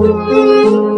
呜。